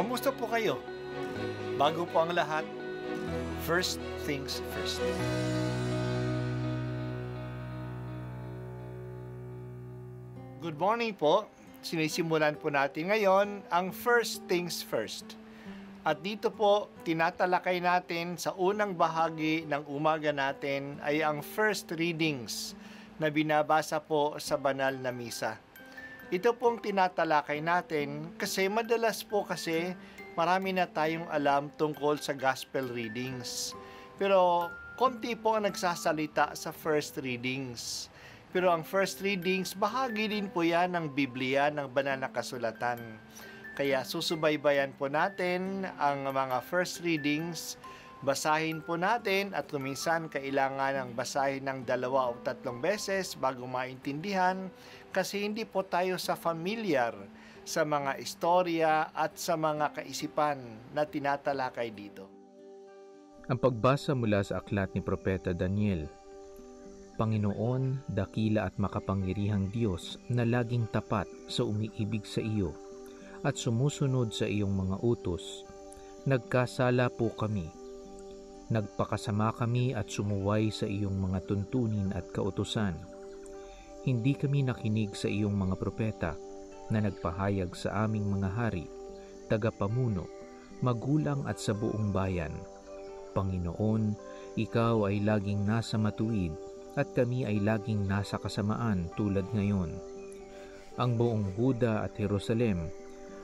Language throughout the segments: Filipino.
Kamusta po kayo? Bago po ang lahat, first things first. Good morning po. Sinisimulan po natin ngayon ang first things first. At dito po, tinatalakay natin sa unang bahagi ng umaga natin ay ang first readings na binabasa po sa banal na misa. Ito pong tinatalakay natin kasi madalas po kasi marami na tayong alam tungkol sa gospel readings. Pero konti po ang nagsasalita sa first readings. Pero ang first readings, bahagi din po yan ng Biblia, ng banal na kasulatan. Kaya susubaybayan po natin ang mga first readings, basahin po natin at kuminsan kailangan ng basahin ng dalawa o tatlong beses bago maintindihan kasi hindi po tayo sa familiar sa mga istorya at sa mga kaisipan na tinatalakay dito. Ang pagbasa mula sa aklat ni Propeta Daniel Panginoon, dakila at makapangyarihang Diyos na laging tapat sa umiibig sa iyo at sumusunod sa iyong mga utos, nagkasala po kami. Nagpakasama kami at sumuway sa iyong mga tuntunin at kautusan. Hindi kami nakinig sa iyong mga propeta na nagpahayag sa aming mga hari, tagapamuno, magulang at sa buong bayan. Panginoon, ikaw ay laging nasa matuwid at kami ay laging nasa kasamaan tulad ngayon. Ang buong Huda at Jerusalem,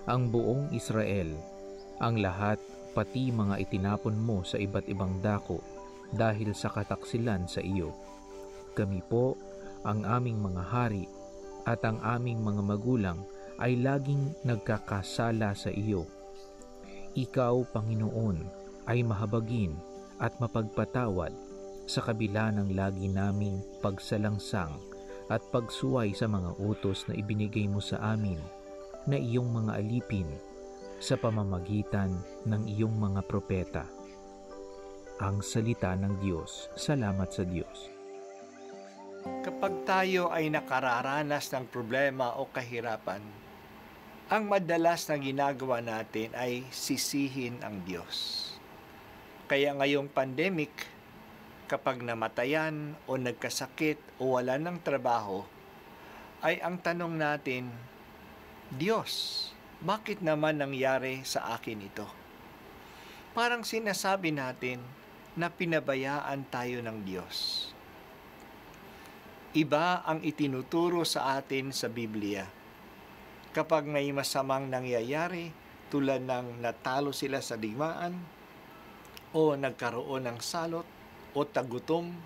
ang buong Israel, ang lahat pati mga itinapon mo sa iba't ibang dako dahil sa kataksilan sa iyo. Kami po, ang aming mga hari at ang aming mga magulang ay laging nagkakasala sa iyo. Ikaw, Panginoon, ay mahabagin at mapagpatawad sa kabila ng lagi naming pagsalangsang at pagsuway sa mga utos na ibinigay mo sa amin na iyong mga alipin sa pamamagitan ng iyong mga propeta. Ang salita ng Diyos. Salamat sa Diyos. Kapag tayo ay nakararanas ng problema o kahirapan, ang madalas na ginagawa natin ay sisihin ang Diyos. Kaya ngayong pandemic, kapag namatayan o nagkasakit o wala ng trabaho, ay ang tanong natin, Diyos, bakit naman nangyari sa akin ito? Parang sinasabi natin na pinabayaan tayo ng Diyos. Iba ang itinuturo sa atin sa Biblia. Kapag may masamang nangyayari, tulad ng natalo sila sa digmaan, o nagkaroon ng salot, o tagutom,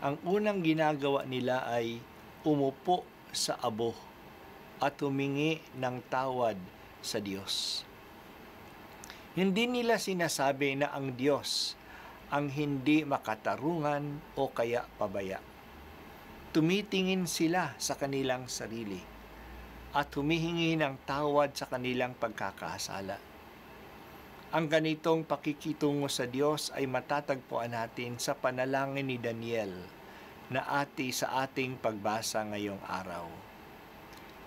ang unang ginagawa nila ay umupo sa abo at humingi ng tawad sa Diyos. Hindi nila sinasabi na ang Diyos ang hindi makatarungan o kaya pabaya. Tumitingin sila sa kanilang sarili at humihingi ng tawad sa kanilang pagkakasala ang ganitong pakikitungo sa Diyos ay matatagpuan natin sa panalangin ni Daniel na ati sa ating pagbasa ngayong araw.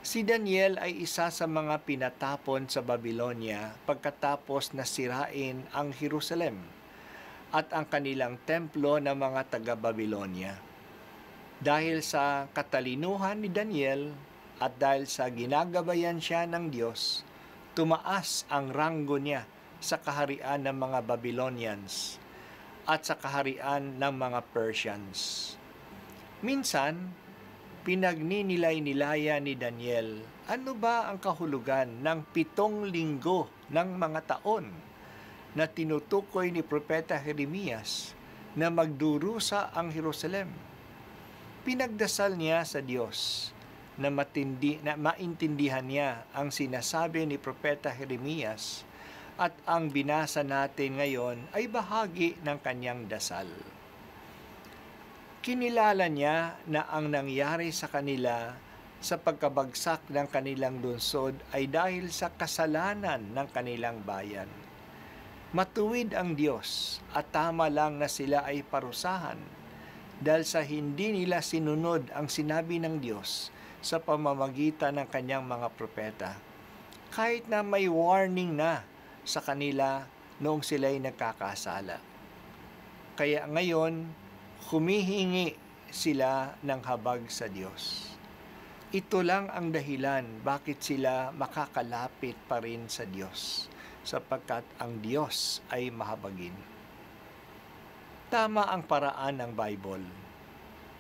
Si Daniel ay isa sa mga pinatapon sa Babylonia pagkatapos na sirain ang Jerusalem at ang kanilang templo ng mga taga-Babylonia. Dahil sa katalinuhan ni Daniel at dahil sa ginagabayan siya ng Diyos, tumaas ang ranggo niya sa kaharian ng mga Babylonians at sa kaharian ng mga Persians. Minsan, pinagninilay-nilaya ni Daniel ano ba ang kahulugan ng pitong linggo ng mga taon na tinutukoy ni Propeta Jeremias na magdurusa ang Jerusalem. Pinagdasal niya sa Diyos na matindi na maintindihan niya ang sinasabi ni Propeta Jeremias at ang binasa natin ngayon ay bahagi ng kanyang dasal. Kinilala niya na ang nangyari sa kanila sa pagkabagsak ng kanilang lungsod ay dahil sa kasalanan ng kanilang bayan. Matuwid ang Diyos at tama lang na sila ay parusahan dahil sa hindi nila sinunod ang sinabi ng Diyos sa pamamagitan ng kanyang mga propeta. Kahit na may warning na sa kanila noong sila'y nagkakasala. Kaya ngayon, humihingi sila ng habag sa Diyos. Ito lang ang dahilan bakit sila makakalapit pa rin sa Diyos, sapagkat ang Diyos ay mahabagin. Tama ang paraan ng Bible.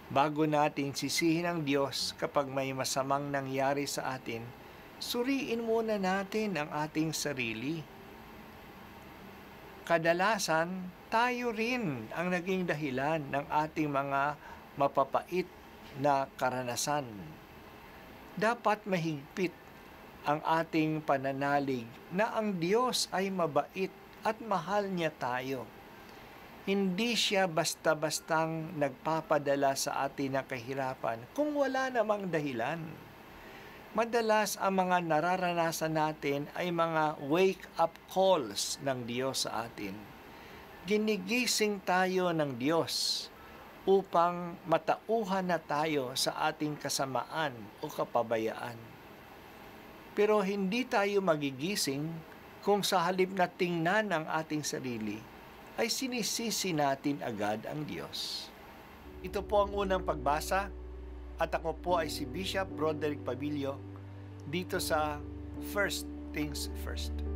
Bago nating sisihin ang Diyos kapag may masamang nangyari sa atin, suriin muna natin ang ating sarili. Kadalasan, tayo rin ang naging dahilan ng ating mga mapapait na karanasan dapat mahigpit ang ating pananalig na ang Diyos ay mabait at mahal niya tayo. Hindi siya basta-bastang nagpapadala sa atin ng kahirapan kung wala namang dahilan. Madalas ang mga nararanasan natin ay mga wake-up calls ng Diyos sa atin. Ginigising tayo ng Diyos upang matauhan na tayo sa ating kasamaan o kapabayaan. Pero hindi tayo magigising kung sa halip na tingnan ang ating sarili, ay sinisisi natin agad ang Diyos. Ito po ang unang pagbasa at ako po ay si Bishop Broderick Pabilio dito sa First Things First.